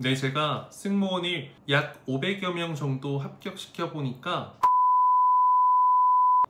네, 제가 승무원을 약 500여 명 정도 합격시켜 보니까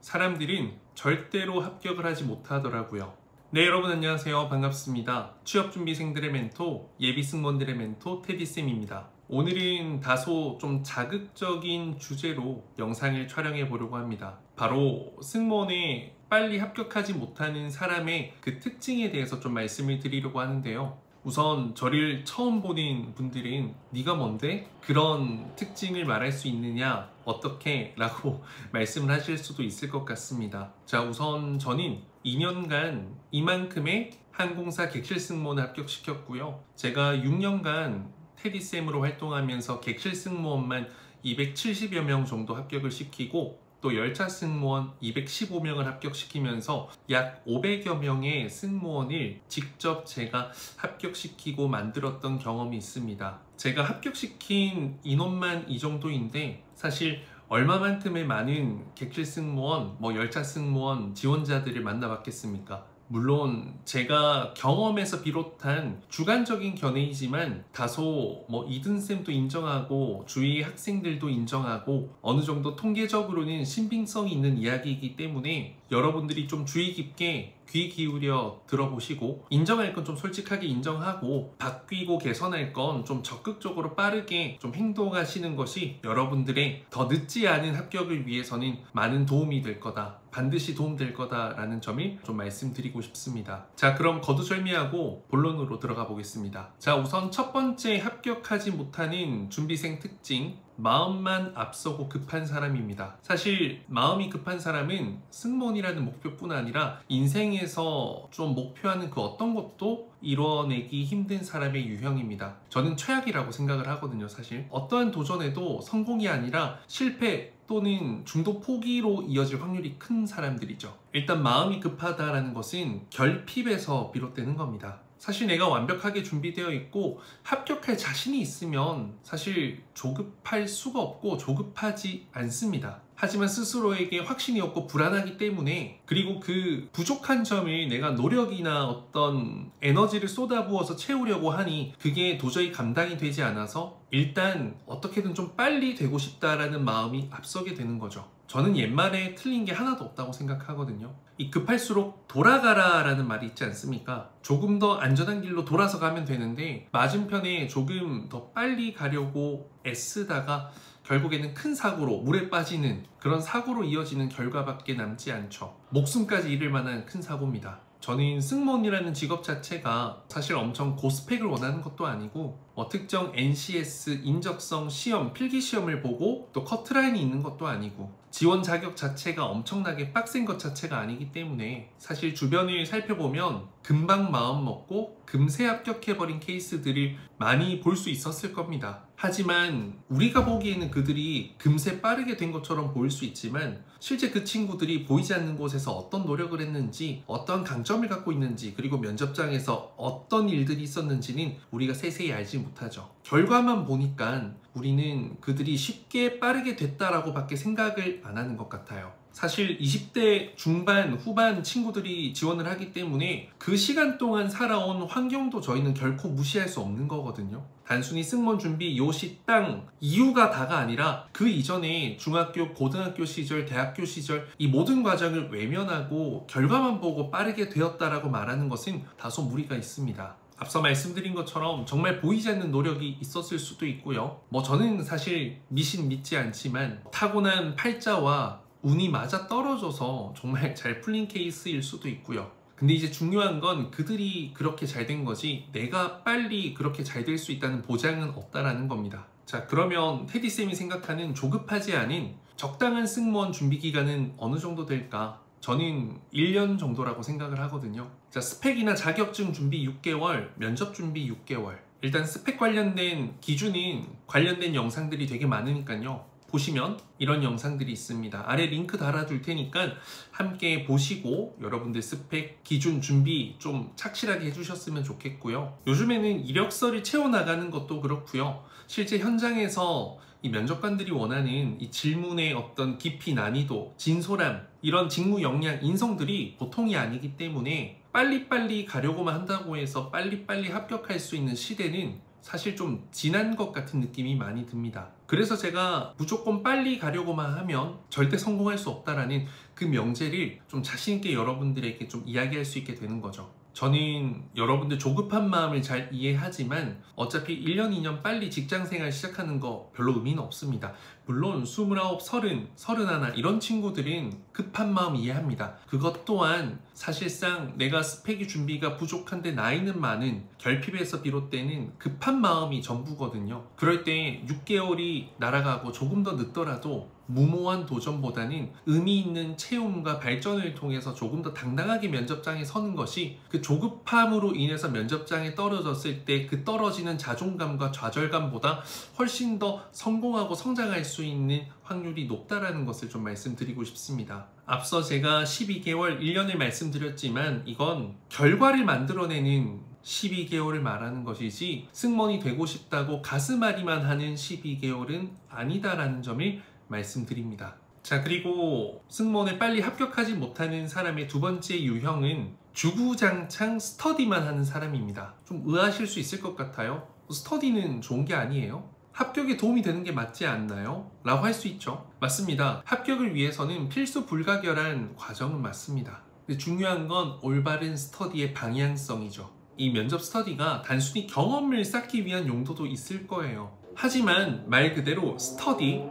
사람들은 절대로 합격을 하지 못하더라고요. 네, 여러분 안녕하세요. 반갑습니다. 취업준비생들의 멘토, 예비승무원들의 멘토 테디쌤입니다. 오늘은 다소 좀 자극적인 주제로 영상을 촬영해 보려고 합니다. 바로 승무원에 빨리 합격하지 못하는 사람의 그 특징에 대해서 좀 말씀을 드리려고 하는데요. 우선 저를 처음 보는 분들은 네가 뭔데? 그런 특징을 말할 수 있느냐? 어떻게? 라고 말씀을 하실 수도 있을 것 같습니다. 자 우선 저는 2년간 이만큼의 항공사 객실 승무원을 합격시켰고요. 제가 6년간 테디쌤으로 활동하면서 객실 승무원만 270여 명 정도 합격을 시키고 또 열차 승무원 215명을 합격시키면서 약 500여 명의 승무원을 직접 제가 합격시키고 만들었던 경험이 있습니다. 제가 합격시킨 인원만 이 정도인데 사실 얼마만큼의 많은 객실 승무원, 뭐 열차 승무원 지원자들을 만나봤겠습니까? 물론 제가 경험에서 비롯한 주관적인 견해이지만 다소 뭐 이든쌤도 인정하고 주위 학생들도 인정하고 어느 정도 통계적으로는 신빙성이 있는 이야기이기 때문에 여러분들이 좀 주의 깊게 귀 기울여 들어보시고 인정할 건 좀 솔직하게 인정하고 바뀌고 개선할 건 좀 적극적으로 빠르게 좀 행동하시는 것이 여러분들의 더 늦지 않은 합격을 위해서는 많은 도움이 될 거다. 반드시 도움될 거다라는 점을 좀 말씀드리고 싶습니다. 자, 그럼 거두절미하고 본론으로 들어가 보겠습니다. 자, 우선 첫 번째 합격하지 못하는 준비생 특징 마음만 앞서고 급한 사람입니다. 사실 마음이 급한 사람은 승무원이라는 목표뿐 아니라 인생에서 좀 목표하는 그 어떤 것도 이뤄내기 힘든 사람의 유형입니다. 저는 최악이라고 생각을 하거든요, 사실. 어떠한 도전에도 성공이 아니라 실패 또는 중도 포기로 이어질 확률이 큰 사람들이죠. 일단 마음이 급하다라는 것은 결핍에서 비롯되는 겁니다. 사실 내가 완벽하게 준비되어 있고 합격할 자신이 있으면 사실 조급할 수가 없고 조급하지 않습니다. 하지만 스스로에게 확신이 없고 불안하기 때문에 그리고 그 부족한 점을 내가 노력이나 어떤 에너지를 쏟아부어서 채우려고 하니 그게 도저히 감당이 되지 않아서 일단 어떻게든 좀 빨리 되고 싶다라는 마음이 앞서게 되는 거죠. 저는 옛말에 틀린 게 하나도 없다고 생각하거든요. 이 급할수록 돌아가라 라는 말이 있지 않습니까? 조금 더 안전한 길로 돌아서 가면 되는데 맞은편에 조금 더 빨리 가려고 애쓰다가 결국에는 큰 사고로 물에 빠지는 그런 사고로 이어지는 결과밖에 남지 않죠. 목숨까지 잃을 만한 큰 사고입니다. 저는 승무원이라는 직업 자체가 사실 엄청 고스펙을 원하는 것도 아니고 뭐 특정 NCS 인적성 시험 필기 시험을 보고 또 커트라인이 있는 것도 아니고 지원 자격 자체가 엄청나게 빡센 것 자체가 아니기 때문에 사실 주변을 살펴보면 금방 마음 먹고 금세 합격해버린 케이스들을 많이 볼 수 있었을 겁니다. 하지만 우리가 보기에는 그들이 금세 빠르게 된 것처럼 보일 수 있지만 실제 그 친구들이 보이지 않는 곳에서 어떤 노력을 했는지 어떤 강점을 갖고 있는지 그리고 면접장에서 어떤 일들이 있었는지는 우리가 세세히 알지 못하죠. 결과만 보니까 우리는 그들이 쉽게 빠르게 됐다라고 밖에 생각을 안 하는 것 같아요. 사실 20대 중반, 후반 친구들이 지원을 하기 때문에 그 시간 동안 살아온 환경도 저희는 결코 무시할 수 없는 거거든요. 단순히 승무원 준비 요시 땅 이유가 다가 아니라 그 이전에 중학교, 고등학교 시절, 대학교 시절 이 모든 과정을 외면하고 결과만 보고 빠르게 되었다라고 말하는 것은 다소 무리가 있습니다. 앞서 말씀드린 것처럼 정말 보이지 않는 노력이 있었을 수도 있고요. 뭐 저는 사실 미신 믿지 않지만 타고난 팔자와 운이 맞아 떨어져서 정말 잘 풀린 케이스일 수도 있고요. 근데 이제 중요한 건 그들이 그렇게 잘 된 거지 내가 빨리 그렇게 잘 될 수 있다는 보장은 없다라는 겁니다. 자 그러면 테디쌤이 생각하는 조급하지 않은 적당한 승무원 준비 기간은 어느 정도 될까? 저는 1년 정도라고 생각을 하거든요. 자, 스펙이나 자격증 준비 6개월, 면접 준비 6개월. 일단 스펙 관련된 기준인 관련된 영상들이 되게 많으니까요. 보시면 이런 영상들이 있습니다. 아래 링크 달아둘 테니까 함께 보시고 여러분들 스펙 기준 준비 좀 착실하게 해주셨으면 좋겠고요. 요즘에는 이력서를 채워나가는 것도 그렇고요. 실제 현장에서 이 면접관들이 원하는 이 질문의 어떤 깊이 난이도, 진솔함, 이런 직무 역량, 인성들이 보통이 아니기 때문에 빨리빨리 가려고만 한다고 해서 빨리빨리 합격할 수 있는 시대는 사실 좀 지난 것 같은 느낌이 많이 듭니다. 그래서 제가 무조건 빨리 가려고만 하면 절대 성공할 수 없다라는 그 명제를 좀 자신있게 여러분들에게 좀 이야기할 수 있게 되는 거죠. 저는 여러분들 조급한 마음을 잘 이해하지만 어차피 1년, 2년 빨리 직장 생활 시작하는 거 별로 의미는 없습니다. 물론 29, 30, 31 이런 친구들은 급한 마음 이해합니다. 그것 또한 사실상 내가 스펙이 준비가 부족한데 나이는 많은 결핍에서 비롯되는 급한 마음이 전부거든요. 그럴 때 6개월이 날아가고 조금 더 늦더라도 무모한 도전보다는 의미 있는 체험과 발전을 통해서 조금 더 당당하게 면접장에 서는 것이 그 조급함으로 인해서 면접장에 떨어졌을 때 그 떨어지는 자존감과 좌절감보다 훨씬 더 성공하고 성장할 수 있는 확률이 높다라는 것을 좀 말씀드리고 싶습니다. 앞서 제가 12개월, 1년을 말씀드렸지만 이건 결과를 만들어내는 12개월을 말하는 것이지 승무원이 되고 싶다고 가슴앓이만 하는 12개월은 아니다라는 점을 말씀드립니다. 자 그리고 승무원에 빨리 합격하지 못하는 사람의 두 번째 유형은 주구장창 스터디만 하는 사람입니다. 좀 의아하실 수 있을 것 같아요. 스터디는 좋은 게 아니에요. 합격에 도움이 되는 게 맞지 않나요? 라고 할 수 있죠. 맞습니다. 합격을 위해서는 필수 불가결한 과정은 맞습니다. 중요한 건 올바른 스터디의 방향성이죠. 이 면접 스터디가 단순히 경험을 쌓기 위한 용도도 있을 거예요. 하지만 말 그대로 스터디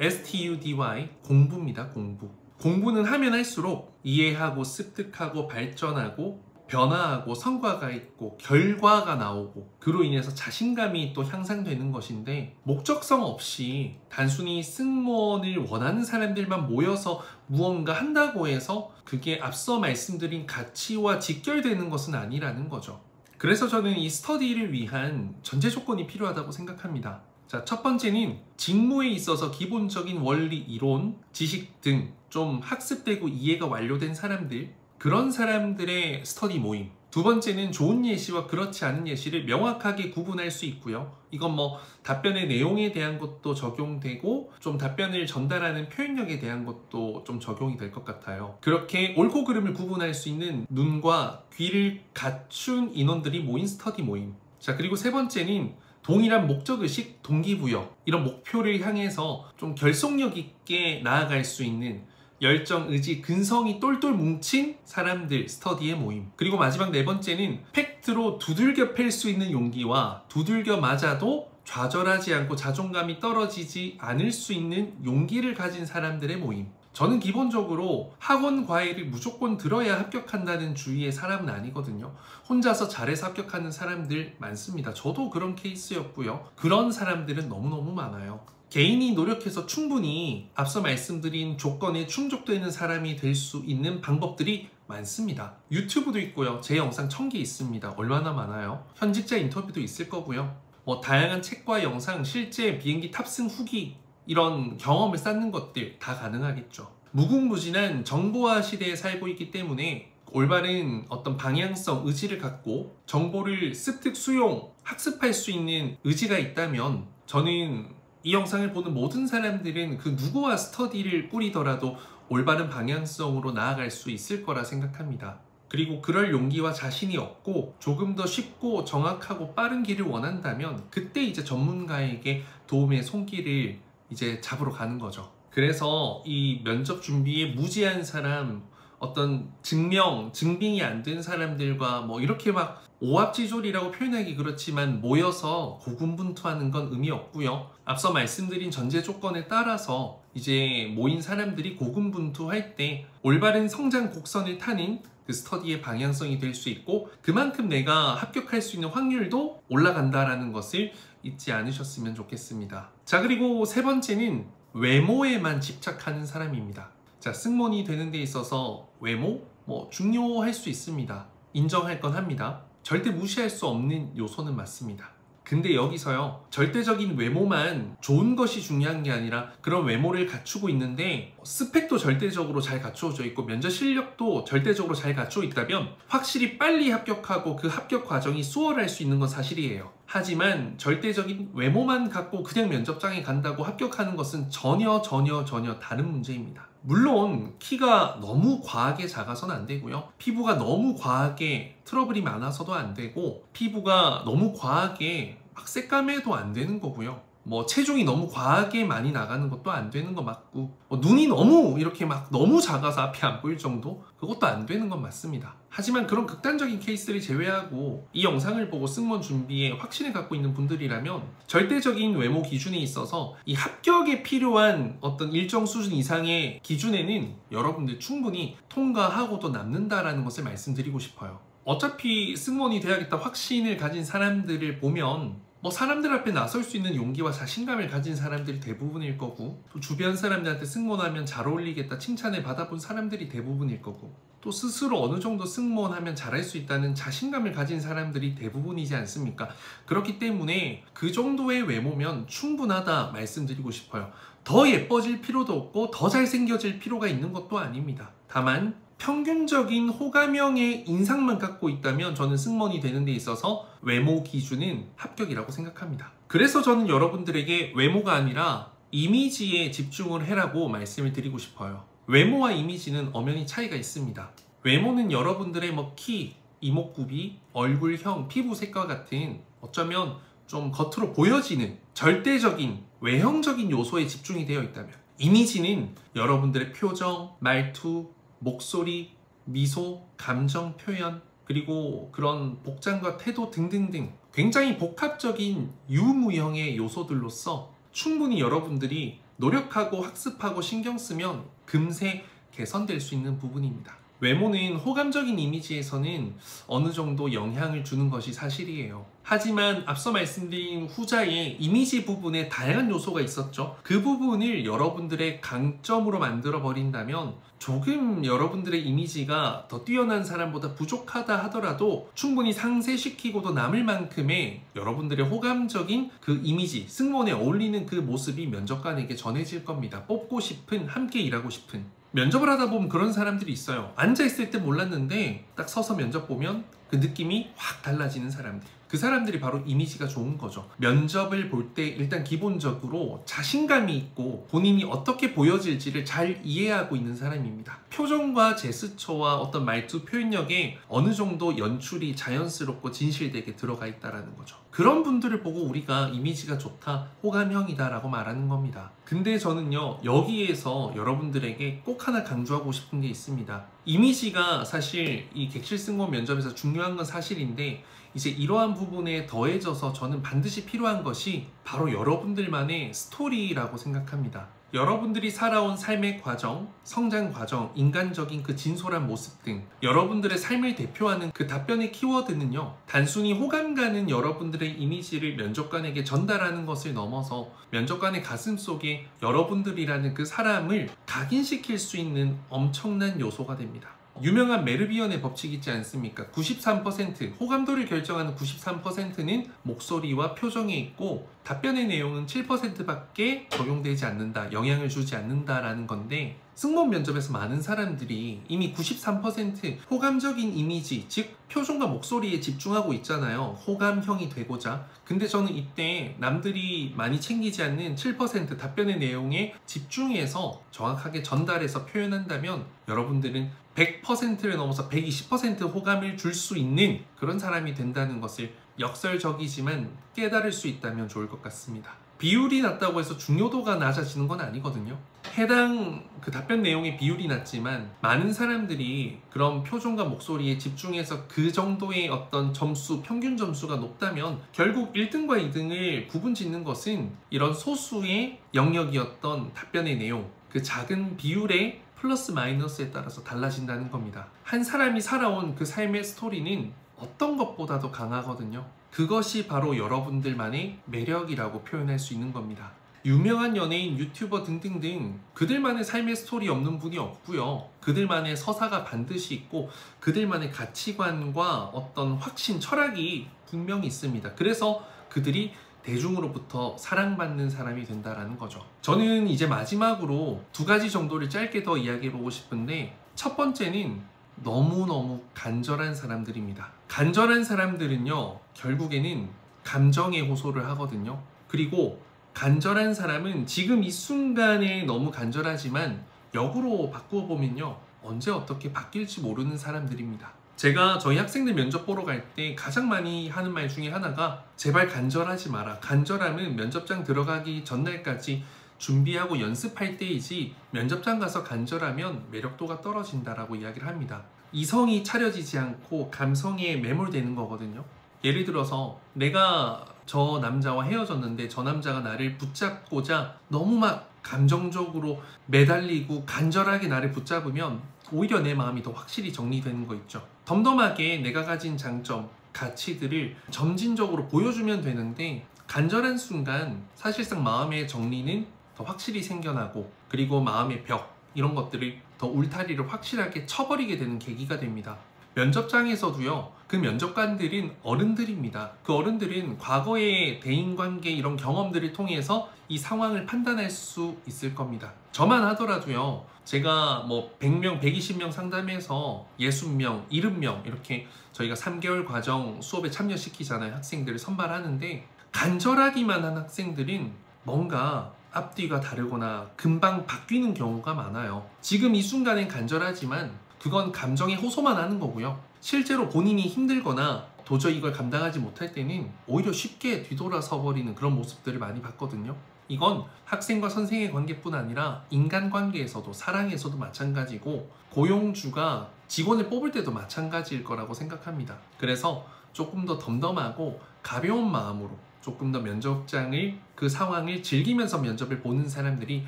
STUDY 공부입니다. 공부. 공부는 하면 할수록 이해하고 습득하고 발전하고 변화하고 성과가 있고 결과가 나오고 그로 인해서 자신감이 또 향상되는 것인데 목적성 없이 단순히 승무원을 원하는 사람들만 모여서 무언가 한다고 해서 그게 앞서 말씀드린 가치와 직결되는 것은 아니라는 거죠. 그래서 저는 이 스터디를 위한 전제 조건이 필요하다고 생각합니다. 자, 첫 번째는 직무에 있어서 기본적인 원리, 이론, 지식 등 좀 학습되고 이해가 완료된 사람들, 그런 사람들의 스터디 모임. 두 번째는 좋은 예시와 그렇지 않은 예시를 명확하게 구분할 수 있고요. 이건 뭐 답변의 내용에 대한 것도 적용되고 좀 답변을 전달하는 표현력에 대한 것도 좀 적용이 될 것 같아요. 그렇게 옳고 그름을 구분할 수 있는 눈과 귀를 갖춘 인원들이 모인 스터디 모임. 자, 그리고 세 번째는 동일한 목적의식, 동기부여 이런 목표를 향해서 좀 결속력 있게 나아갈 수 있는 열정, 의지, 근성이 똘똘 뭉친 사람들 스터디의 모임. 그리고 마지막 네 번째는 팩트로 두들겨 팰 수 있는 용기와 두들겨 맞아도 좌절하지 않고 자존감이 떨어지지 않을 수 있는 용기를 가진 사람들의 모임 저는 기본적으로 학원 과외를 무조건 들어야 합격한다는 주의의 사람은 아니거든요. 혼자서 잘해서 합격하는 사람들 많습니다. 저도 그런 케이스였고요. 그런 사람들은 너무너무 많아요. 개인이 노력해서 충분히 앞서 말씀드린 조건에 충족되는 사람이 될 수 있는 방법들이 많습니다. 유튜브도 있고요. 제 영상 1000개 있습니다. 얼마나 많아요? 현직자 인터뷰도 있을 거고요. 뭐 다양한 책과 영상, 실제 비행기 탑승 후기 이런 경험을 쌓는 것들 다 가능하겠죠. 무궁무진한 정보화 시대에 살고 있기 때문에 올바른 어떤 방향성, 의지를 갖고 정보를 습득, 수용, 학습할 수 있는 의지가 있다면 저는 이 영상을 보는 모든 사람들은 그 누구와 스터디를 꾸리더라도 올바른 방향성으로 나아갈 수 있을 거라 생각합니다. 그리고 그럴 용기와 자신이 없고 조금 더 쉽고 정확하고 빠른 길을 원한다면 그때 이제 전문가에게 도움의 손길을 이제 잡으러 가는 거죠. 그래서 이 면접 준비에 무지한 사람, 어떤 증명, 증빙이 안 된 사람들과 뭐 이렇게 막 오합지졸이라고 표현하기 그렇지만 모여서 고군분투하는 건 의미 없고요. 앞서 말씀드린 전제 조건에 따라서 이제 모인 사람들이 고군분투할 때 올바른 성장 곡선을 타는 그 스터디의 방향성이 될 수 있고 그만큼 내가 합격할 수 있는 확률도 올라간다라는 것을 잊지 않으셨으면 좋겠습니다. 자, 그리고 세 번째는 외모에만 집착하는 사람입니다. 자, 승무원이 되는 데 있어서 외모? 뭐 중요할 수 있습니다. 인정할 건 합니다. 절대 무시할 수 없는 요소는 맞습니다. 근데 여기서요 절대적인 외모만 좋은 것이 중요한 게 아니라 그런 외모를 갖추고 있는데 스펙도 절대적으로 잘 갖추어져 있고 면접 실력도 절대적으로 잘 갖추어 있다면 확실히 빨리 합격하고 그 합격 과정이 수월할 수 있는 건 사실이에요. 하지만 절대적인 외모만 갖고 그냥 면접장에 간다고 합격하는 것은 전혀 전혀 전혀 다른 문제입니다 물론 키가 너무 과하게 작아서는 안 되고요. 피부가 너무 과하게 트러블이 많아서도 안 되고 피부가 너무 과하게 악색감해도 안 되는 거고요. 뭐 체중이 너무 과하게 많이 나가는 것도 안 되는 거 맞고 뭐 눈이 너무 이렇게 막 너무 작아서 앞이 안 보일 정도 그것도 안 되는 건 맞습니다. 하지만 그런 극단적인 케이스를 제외하고 이 영상을 보고 승무원 준비에 확신을 갖고 있는 분들이라면 절대적인 외모 기준에 있어서 이 합격에 필요한 어떤 일정 수준 이상의 기준에는 여러분들 충분히 통과하고도 남는다라는 것을 말씀드리고 싶어요. 어차피 승무원이 돼야겠다 확신을 가진 사람들을 보면 뭐 사람들 앞에 나설 수 있는 용기와 자신감을 가진 사람들이 대부분일 거고 또 주변 사람들한테 승무원하면 잘 어울리겠다 칭찬을 받아본 사람들이 대부분일 거고 또 스스로 어느 정도 승무원하면 잘할 수 있다는 자신감을 가진 사람들이 대부분이지 않습니까? 그렇기 때문에 그 정도의 외모면 충분하다 말씀드리고 싶어요. 더 예뻐질 필요도 없고 더 잘생겨질 필요가 있는 것도 아닙니다. 다만 평균적인 호감형의 인상만 갖고 있다면 저는 승무원이 되는 데 있어서 외모 기준은 합격이라고 생각합니다. 그래서 저는 여러분들에게 외모가 아니라 이미지에 집중을 해라고 말씀을 드리고 싶어요. 외모와 이미지는 엄연히 차이가 있습니다. 외모는 여러분들의 뭐 키, 이목구비, 얼굴형, 피부 색과 같은 어쩌면 좀 겉으로 보여지는 절대적인 외형적인 요소에 집중이 되어 있다면 이미지는 여러분들의 표정, 말투, 목소리, 미소, 감정 표현, 그리고 그런 복장과 태도 등등등 굉장히 복합적인 유무형의 요소들로서 충분히 여러분들이 노력하고 학습하고 신경 쓰면 금세 개선될 수 있는 부분입니다. 외모는 호감적인 이미지에서는 어느 정도 영향을 주는 것이 사실이에요. 하지만 앞서 말씀드린 후자의 이미지 부분에 다양한 요소가 있었죠. 그 부분을 여러분들의 강점으로 만들어 버린다면 조금 여러분들의 이미지가 더 뛰어난 사람보다 부족하다 하더라도 충분히 상쇄시키고도 남을 만큼의 여러분들의 호감적인 그 이미지, 승무원에 어울리는 그 모습이 면접관에게 전해질 겁니다. 뽑고 싶은, 함께 일하고 싶은. 면접을 하다 보면 그런 사람들이 있어요. 앉아 있을 때 몰랐는데 딱 서서 면접 보면 그 느낌이 확 달라지는 사람들. 그 사람들이 바로 이미지가 좋은 거죠. 면접을 볼 때 일단 기본적으로 자신감이 있고 본인이 어떻게 보여질지를 잘 이해하고 있는 사람입니다. 표정과 제스처와 어떤 말투 표현력에 어느 정도 연출이 자연스럽고 진실되게 들어가 있다라는 거죠. 그런 분들을 보고 우리가 이미지가 좋다, 호감형이다라고 말하는 겁니다. 근데 저는요, 여기에서 여러분들에게 꼭 하나 강조하고 싶은 게 있습니다. 이미지가 사실 이 객실 승무원 면접에서 중요한 건 사실인데 이제 이러한 부분에 더해져서 저는 반드시 필요한 것이 바로 여러분들만의 스토리라고 생각합니다. 여러분들이 살아온 삶의 과정, 성장 과정, 인간적인 그 진솔한 모습 등 여러분들의 삶을 대표하는 그 답변의 키워드는요, 단순히 호감 가는 여러분들의 이미지를 면접관에게 전달하는 것을 넘어서 면접관의 가슴 속에 여러분들이라는 그 사람을 각인시킬 수 있는 엄청난 요소가 됩니다. 유명한 메르비언의 법칙 있지 않습니까? 93% 호감도를 결정하는 93%는 목소리와 표정에 있고 답변의 내용은 7%밖에 적용되지 않는다, 영향을 주지 않는다라는 건데 승무원 면접에서 많은 사람들이 이미 93% 호감적인 이미지, 즉 표정과 목소리에 집중하고 있잖아요. 호감형이 되고자. 근데 저는 이때 남들이 많이 챙기지 않는 7% 답변의 내용에 집중해서 정확하게 전달해서 표현한다면 여러분들은 100%를 넘어서 120% 호감을 줄 수 있는 그런 사람이 된다는 것을 역설적이지만 깨달을 수 있다면 좋을 것 같습니다. 비율이 낮다고 해서 중요도가 낮아지는 건 아니거든요. 해당 그 답변 내용의 비율이 낮지만 많은 사람들이 그런 표정과 목소리에 집중해서 그 정도의 어떤 점수, 평균 점수가 높다면 결국 1등과 2등을 구분 짓는 것은 이런 소수의 영역이었던 답변의 내용, 그 작은 비율의 플러스 마이너스에 따라서 달라진다는 겁니다. 한 사람이 살아온 그 삶의 스토리는 어떤 것보다도 강하거든요. 그것이 바로 여러분들만의 매력이라고 표현할 수 있는 겁니다. 유명한 연예인, 유튜버 등등등 그들만의 삶의 스토리 없는 분이 없고요. 그들만의 서사가 반드시 있고 그들만의 가치관과 어떤 확신, 철학이 분명히 있습니다. 그래서 그들이 대중으로부터 사랑받는 사람이 된다라는 거죠. 저는 이제 마지막으로 두 가지 정도를 짧게 더 이야기해 보고 싶은데 첫 번째는 너무너무 간절한 사람들입니다. 간절한 사람들은요, 결국에는 감정에 호소를 하거든요. 그리고 간절한 사람은 지금 이 순간에 너무 간절하지만 역으로 바꾸어 보면요. 언제 어떻게 바뀔지 모르는 사람들입니다. 제가 저희 학생들 면접 보러 갈 때 가장 많이 하는 말 중에 하나가 제발 간절하지 마라. 간절함은 면접장 들어가기 전날까지 준비하고 연습할 때이지 면접장 가서 간절하면 매력도가 떨어진다라고 이야기를 합니다. 이성이 차려지지 않고 감성에 매몰되는 거거든요. 예를 들어서 내가 저 남자와 헤어졌는데 저 남자가 나를 붙잡고자 너무 막 감정적으로 매달리고 간절하게 나를 붙잡으면 오히려 내 마음이 더 확실히 정리되는 거 있죠. 덤덤하게 내가 가진 장점, 가치들을 점진적으로 보여주면 되는데 간절한 순간 사실상 마음의 정리는 더 확실히 생겨나고 그리고 마음의 벽 이런 것들을 더 울타리를 확실하게 쳐버리게 되는 계기가 됩니다. 면접장에서도요, 그 면접관들은 어른들입니다. 그 어른들은 과거의 대인관계 이런 경험들을 통해서 이 상황을 판단할 수 있을 겁니다. 저만 하더라도요, 제가 뭐 100명, 120명 상담해서 60명, 70명 이렇게 저희가 3개월 과정 수업에 참여시키잖아요. 학생들을 선발하는데 간절하기만 한 학생들은 뭔가 앞뒤가 다르거나 금방 바뀌는 경우가 많아요. 지금 이 순간엔 간절하지만 그건 감정에 호소만 하는 거고요. 실제로 본인이 힘들거나 도저히 이걸 감당하지 못할 때는 오히려 쉽게 뒤돌아서 버리는 그런 모습들을 많이 봤거든요. 이건 학생과 선생의 관계뿐 아니라 인간관계에서도 사랑에서도 마찬가지고 고용주가 직원을 뽑을 때도 마찬가지일 거라고 생각합니다. 그래서 조금 더 덤덤하고 가벼운 마음으로 조금 더 면접장을 그 상황을 즐기면서 면접을 보는 사람들이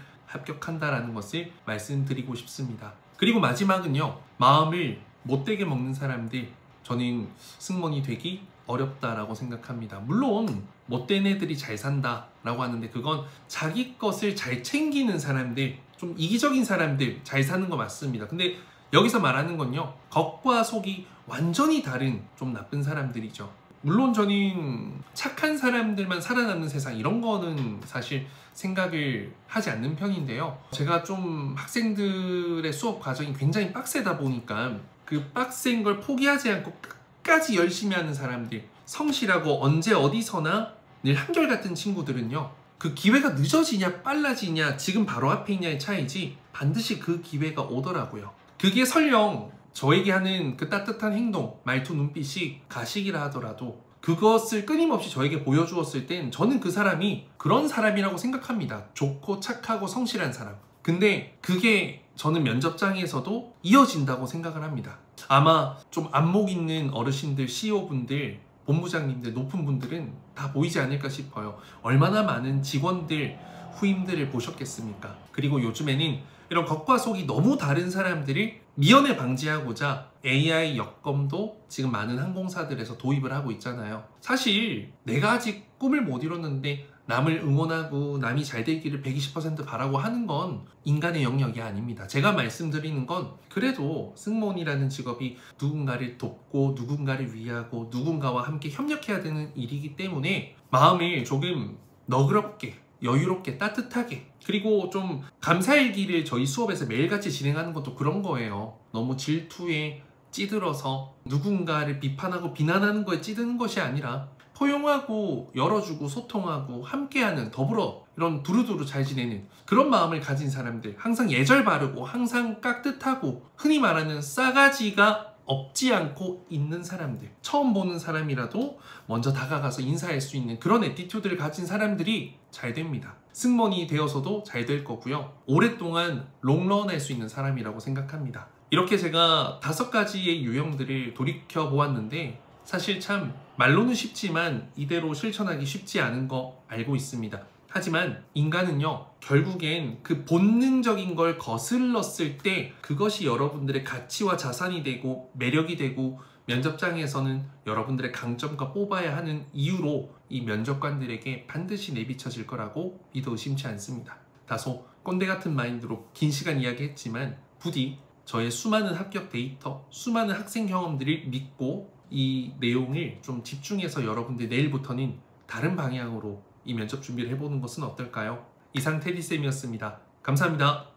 합격한다라는 것을 말씀드리고 싶습니다. 그리고 마지막은요. 마음을 못되게 먹는 사람들 저는 승무원이 되기 어렵다라고 생각합니다. 물론 못된 애들이 잘 산다라고 하는데 그건 자기 것을 잘 챙기는 사람들, 좀 이기적인 사람들 잘 사는 거 맞습니다. 근데 여기서 말하는 건요. 겉과 속이 완전히 다른 좀 나쁜 사람들이죠. 물론 저는 착한 사람들만 살아남는 세상 이런 거는 사실 생각을 하지 않는 편인데요. 제가 좀 학생들의 수업 과정이 굉장히 빡세다 보니까 그 빡센 걸 포기하지 않고 끝까지 열심히 하는 사람들 성실하고 언제 어디서나 늘 한결같은 친구들은요. 그 기회가 늦어지냐 빨라지냐 지금 바로 앞에 있냐의 차이지 반드시 그 기회가 오더라고요. 그게 설령 저에게 하는 그 따뜻한 행동, 말투, 눈빛이 가식이라 하더라도 그것을 끊임없이 저에게 보여주었을 땐 저는 그 사람이 그런 사람이라고 생각합니다. 좋고 착하고 성실한 사람. 근데 그게 저는 면접장에서도 이어진다고 생각을 합니다. 아마 좀 안목 있는 어르신들, CEO분들, 본부장님들, 높은 분들은 다 보이지 않을까 싶어요. 얼마나 많은 직원들, 후임들을 보셨겠습니까? 그리고 요즘에는 이런 겉과 속이 너무 다른 사람들이 미연에 방지하고자 AI 여검도 지금 많은 항공사들에서 도입을 하고 있잖아요. 사실 내가 아직 꿈을 못 이뤘는데 남을 응원하고 남이 잘 되기를 120% 바라고 하는 건 인간의 영역이 아닙니다. 제가 말씀드리는 건 그래도 승무원이라는 직업이 누군가를 돕고 누군가를 위하고 누군가와 함께 협력해야 되는 일이기 때문에 마음을 조금 너그럽게 여유롭게 따뜻하게 그리고 좀 감사일기를 저희 수업에서 매일같이 진행하는 것도 그런 거예요. 너무 질투에 찌들어서 누군가를 비판하고 비난하는 거에 찌드는 것이 아니라 포용하고 열어주고 소통하고 함께하는 더불어 이런 두루두루 잘 지내는 그런 마음을 가진 사람들 항상 예절 바르고 항상 깍듯하고 흔히 말하는 싸가지가 없지 않고 있는 사람들 처음 보는 사람이라도 먼저 다가가서 인사할 수 있는 그런 attitude를 가진 사람들이 잘 됩니다. 승무원이 되어서도 잘 될 거고요. 오랫동안 롱런 할 수 있는 사람이라고 생각합니다. 이렇게 제가 다섯 가지의 유형들을 돌이켜 보았는데 사실 참 말로는 쉽지만 이대로 실천하기 쉽지 않은 거 알고 있습니다. 하지만 인간은요, 결국엔 그 본능적인 걸 거슬렀을 때 그것이 여러분들의 가치와 자산이 되고 매력이 되고 면접장에서는 여러분들의 강점과 뽑아야 하는 이유로 이 면접관들에게 반드시 내비쳐질 거라고 믿어 의심치 않습니다. 다소 꼰대 같은 마인드로 긴 시간 이야기했지만 부디 저의 수많은 합격 데이터, 수많은 학생 경험들을 믿고 이 내용을 좀 집중해서 여러분들 내일부터는 다른 방향으로 이 면접 준비를 해보는 것은 어떨까요? 이상 테디쌤이었습니다. 감사합니다.